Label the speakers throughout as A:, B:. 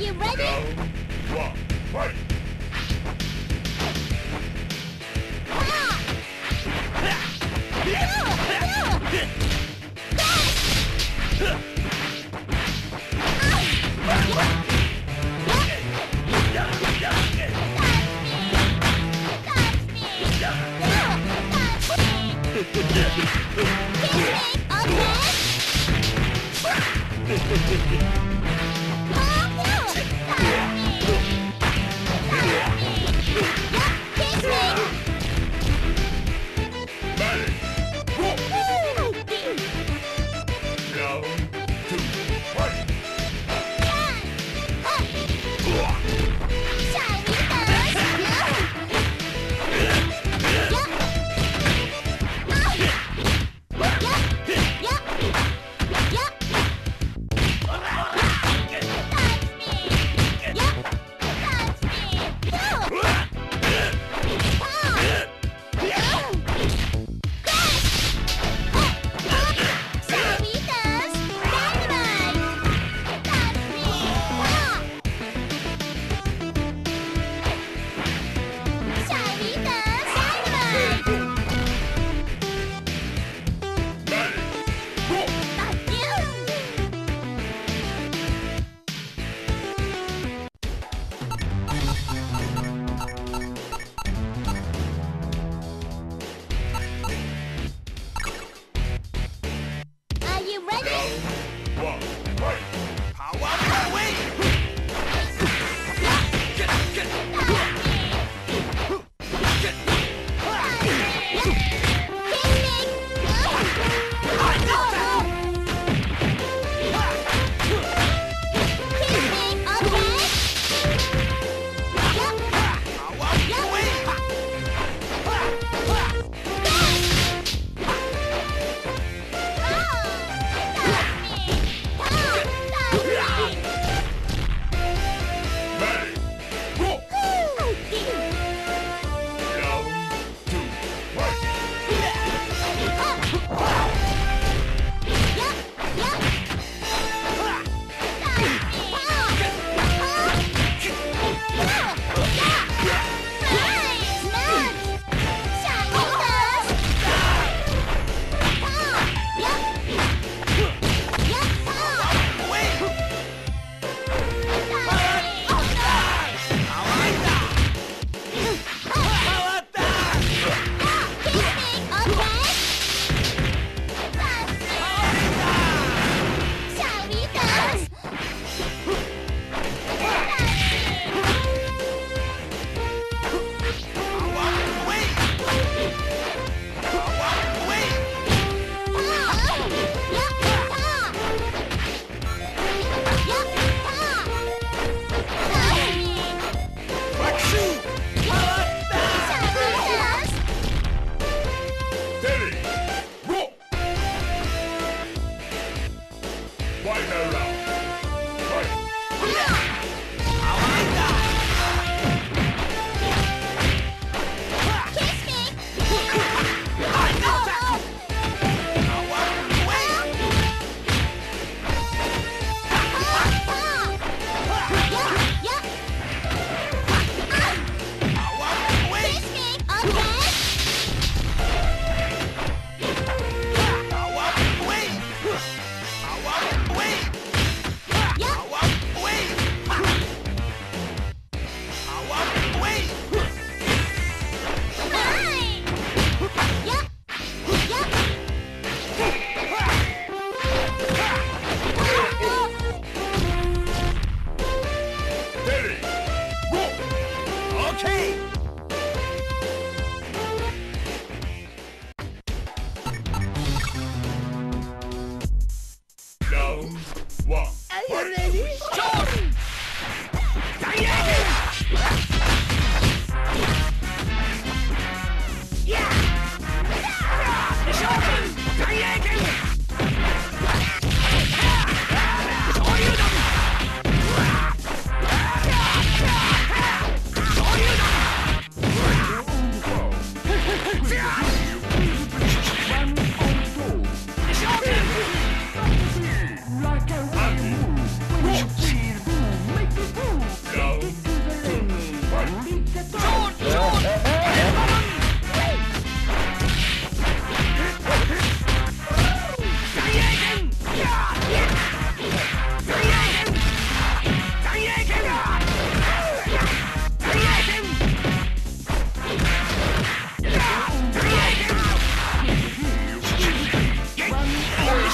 A: you ready?
B: One, fight! Ready!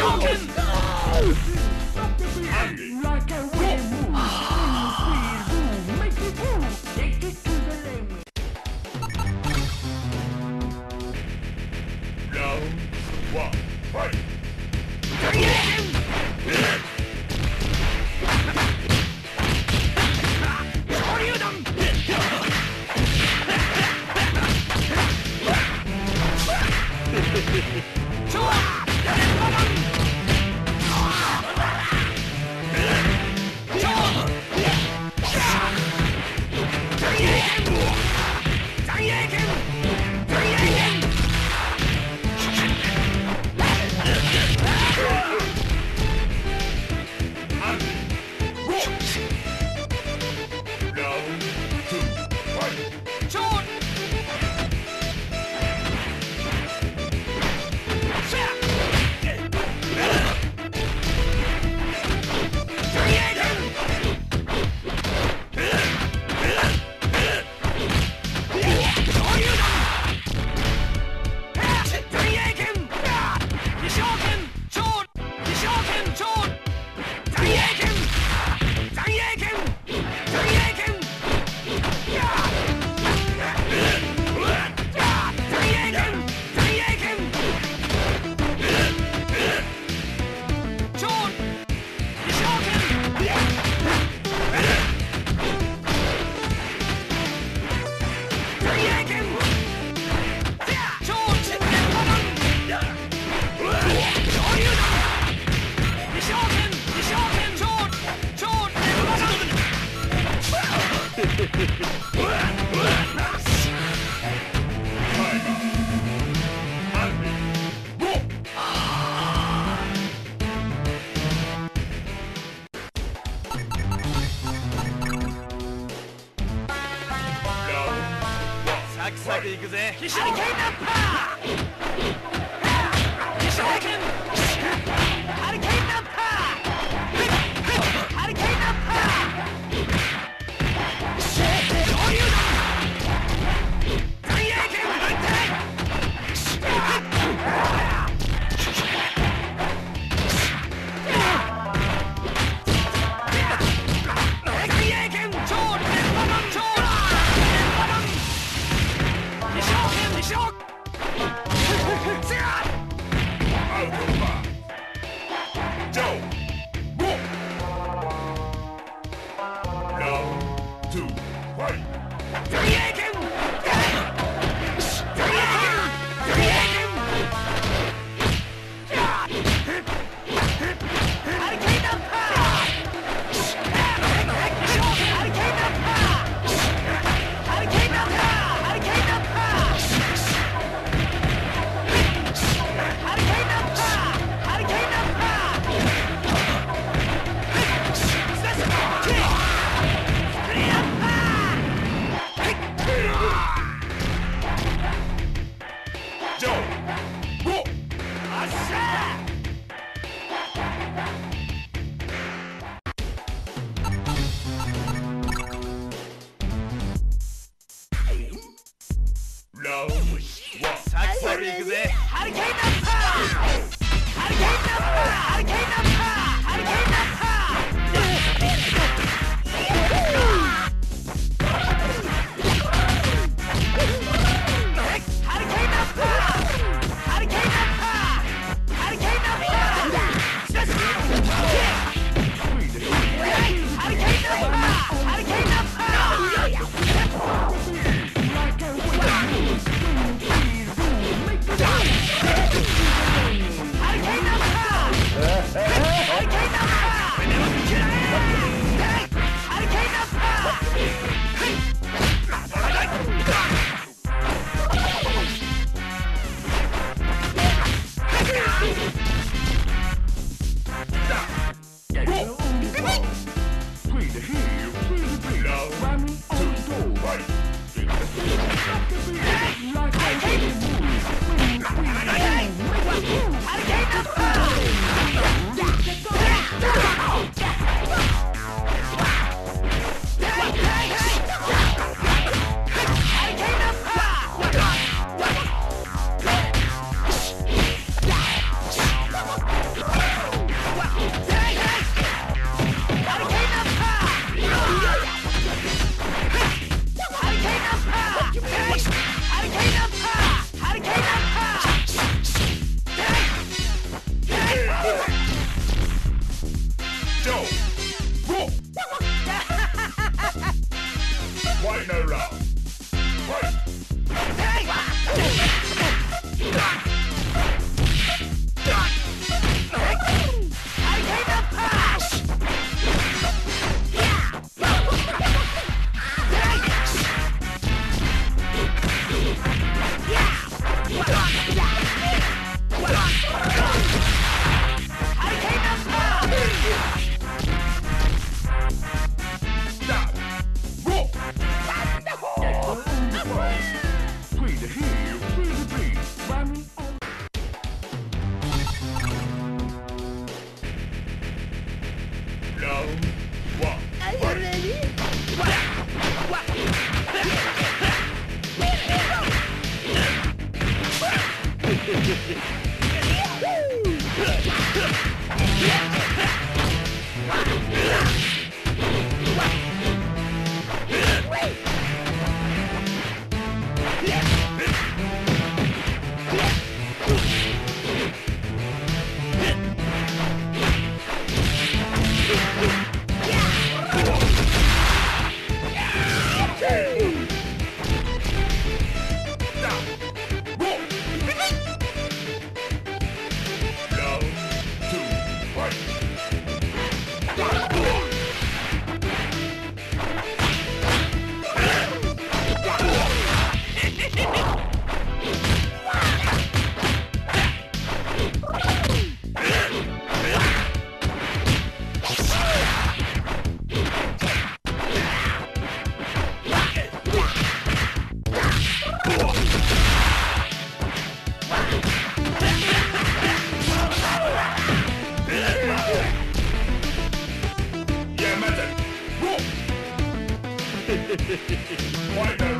B: choking! Like a
C: wave, make it move, the limit. Round one, fight!
D: サクサクいくぜ。
A: 必死に消ナた。パ Fight